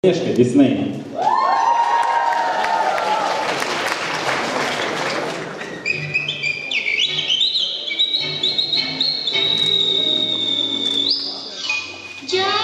Книжка Дисней. Я